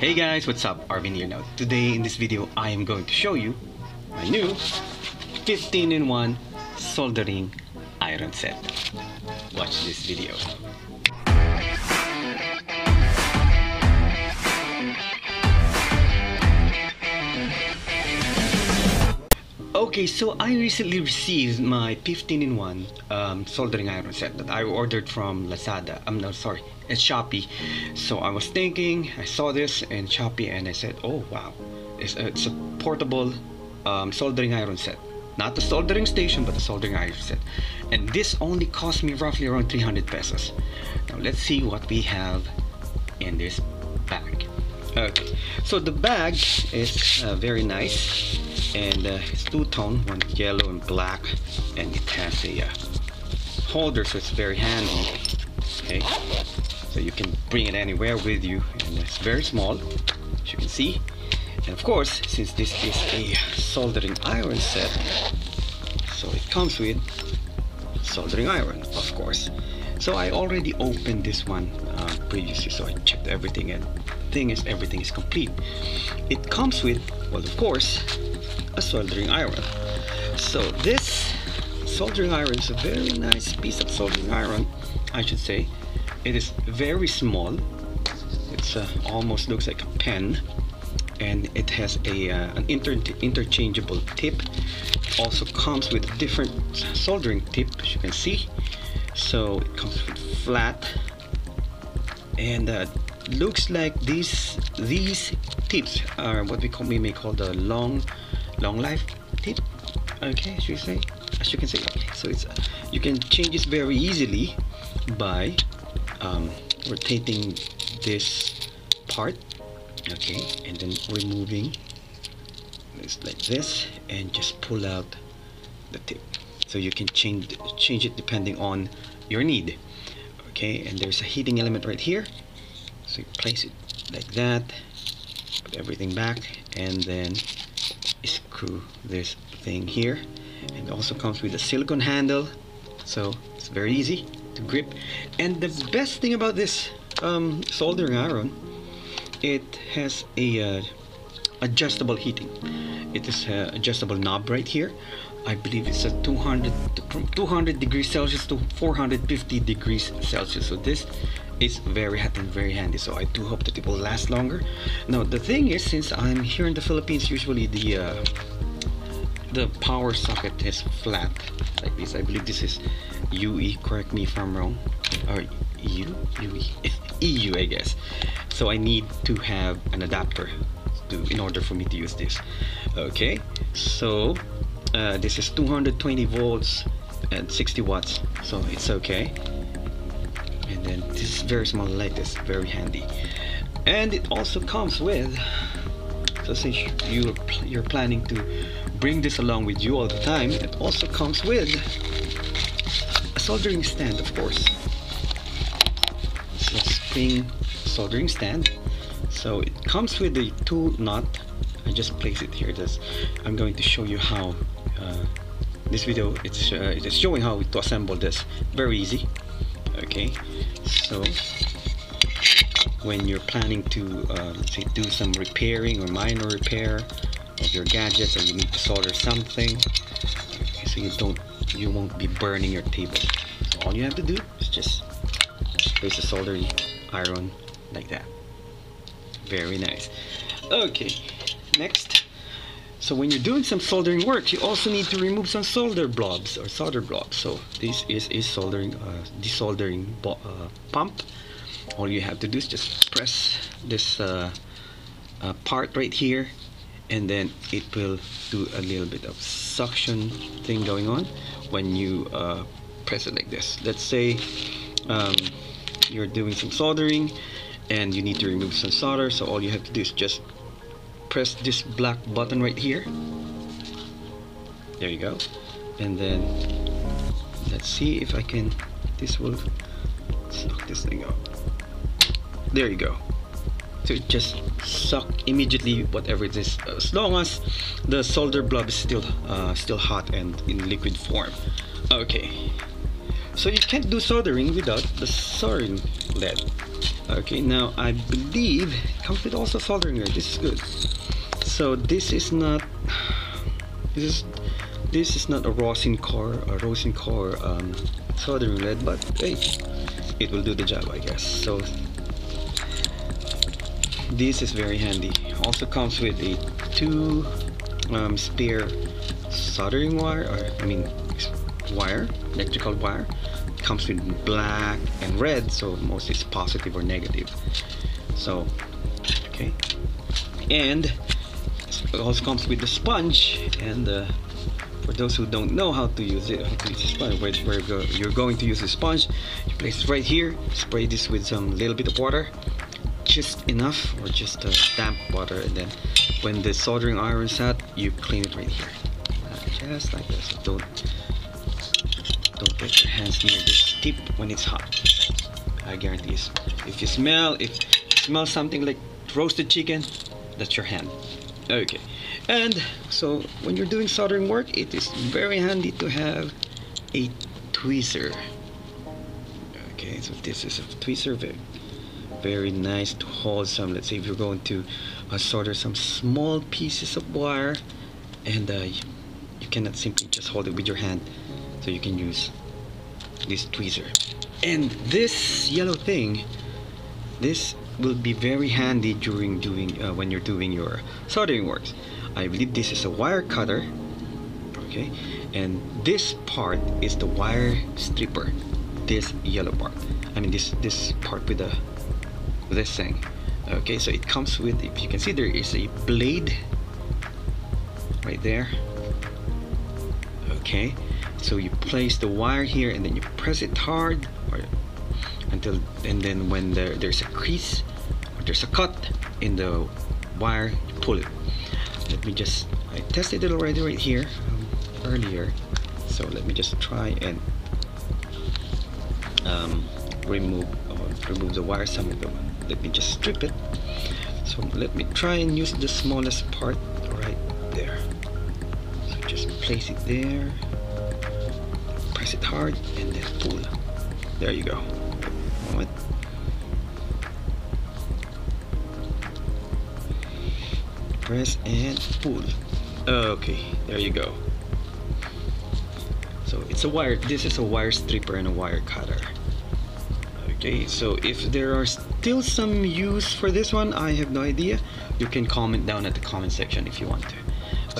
Hey guys, what's up? Arvin here now. Today in this video, I am going to show you my new 15 in 1 soldering iron set. Watch this video. Okay, so I recently received my 15 in 1 um, soldering iron set that I ordered from Lazada. I'm no sorry, it's Shopee. So I was thinking, I saw this in Shopee and I said, oh wow, it's a, it's a portable um, soldering iron set. Not the soldering station, but the soldering iron set. And this only cost me roughly around 300 pesos. Now let's see what we have in this bag. Okay, so the bag is uh, very nice and uh, it's two-tone, one yellow and black, and it has a uh, holder, so it's very handy. Okay, so you can bring it anywhere with you, and it's very small, as you can see. And of course, since this is a soldering iron set, so it comes with soldering iron, of course. So I already opened this one uh, previously, so I checked everything, and thing is, everything is complete. It comes with, well, of course, a soldering iron. So this soldering iron is a very nice piece of soldering iron, I should say. It is very small. It's uh, almost looks like a pen, and it has a uh, an inter interchangeable tip. Also comes with different soldering tip, as you can see. So it comes with flat, and uh, looks like these these tips are what we call we may call the long long life tip. Okay as you say? As you can see. So it's you can change this very easily by um, rotating this part. Okay and then removing this like this and just pull out the tip. So you can change change it depending on your need. Okay and there's a heating element right here. So you place it like that put everything back and then this thing here it also comes with a silicone handle. So it's very easy to grip. And the best thing about this um, soldering iron it has a uh, adjustable heating. It is an adjustable knob right here. I believe it's a 200 from 200 degrees Celsius to 450 degrees Celsius. So this is very very handy so I do hope that it will last longer. Now the thing is since I'm here in the Philippines usually the uh, the power socket is flat like this. I believe this is UE correct me if I'm wrong. Or EU UE EU I guess. So I need to have an adapter to in order for me to use this. Okay so uh, this is 220 volts and 60 watts so it's okay and then this very small light is very handy. And it also comes with so since you you're planning to bring this along with you all the time it also comes with a soldering stand of course. It's a spring soldering stand. So it comes with the two nut. I just place it here. This I'm going to show you how uh, this video it's uh, it is showing how to assemble this. Very easy okay so when you're planning to uh, say do some repairing or minor repair of your gadgets or you need to solder something okay, so you don't you won't be burning your table. So all you have to do is just place a soldering iron like that. Very nice. Okay next so when you're doing some soldering work you also need to remove some solder blobs or solder blobs. So this is a soldering uh, desoldering uh, pump. All you have to do is just press this uh, uh, part right here and then it will do a little bit of suction thing going on when you uh, press it like this. Let's say um, you're doing some soldering and you need to remove some solder. So all you have to do is just press this black button right here. There you go. And then let's see if I can this will suck this thing up there you go. So it just suck immediately whatever it is. As long as the solder blob is still uh, still hot and in liquid form. Okay. So you can't do soldering without the soldering lead. Okay, now I believe it comes with also soldering iron. This is good. So this is not this is this is not a rosin core a rosin core um, soldering lead, but hey, it will do the job, I guess. So this is very handy. Also comes with a two um, spare soldering wire, or I mean wire, electrical wire. Comes with black and red, so mostly it's positive or negative. So, okay, and it also comes with the sponge and uh, for those who don't know how to use it how to use the sponge where, where you're going to use the sponge you place it right here spray this with some little bit of water just enough or just uh, damp water and then when the soldering iron is out you clean it right here. Uh, just like this don't don't get your hands near this tip when it's hot. I guarantee you. If you smell if you smell something like roasted chicken that's your hand okay. And so when you're doing soldering work it is very handy to have a tweezer. Okay so this is a tweezer. Very, very nice to hold some. Let's say if you're going to uh, solder some small pieces of wire and uh, you, you cannot simply just hold it with your hand. So you can use this tweezer. And this yellow thing this will be very handy during doing uh, when you're doing your soldering works. I believe this is a wire cutter okay? And this part is the wire stripper this yellow part. I mean this this part with the this thing okay? So it comes with if you can see there is a blade right there okay? So you place the wire here and then you press it hard or until and then when there, there's a crease there's a cut in the wire pull it let me just I tested it already right here um, earlier. So let me just try and um, remove or remove the wire some of them let me just strip it. So let me try and use the smallest part right there. So just place it there press it hard and then pull. There you go press and pull. Okay there you go. So it's a wire this is a wire stripper and a wire cutter. Okay so if there are still some use for this one I have no idea. You can comment down at the comment section if you want to.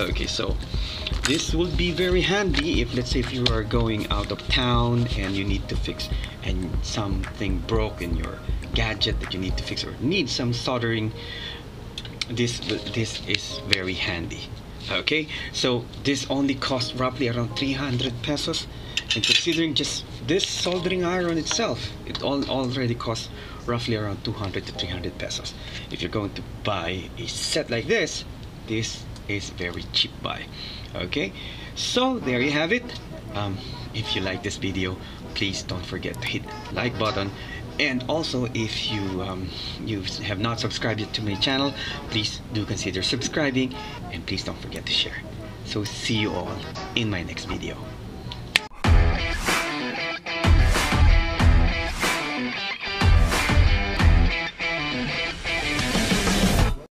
Okay so this will be very handy if let's say if you are going out of town and you need to fix and something broke in your gadget that you need to fix or need some soldering this this is very handy okay? So this only costs roughly around 300 pesos. And considering just this soldering iron itself it all already costs roughly around 200 to 300 pesos. If you're going to buy a set like this this is very cheap buy okay? So there you have it. Um, if you like this video please don't forget to hit like button and also if you um, you have not subscribed yet to my channel please do consider subscribing and please don't forget to share. So see you all in my next video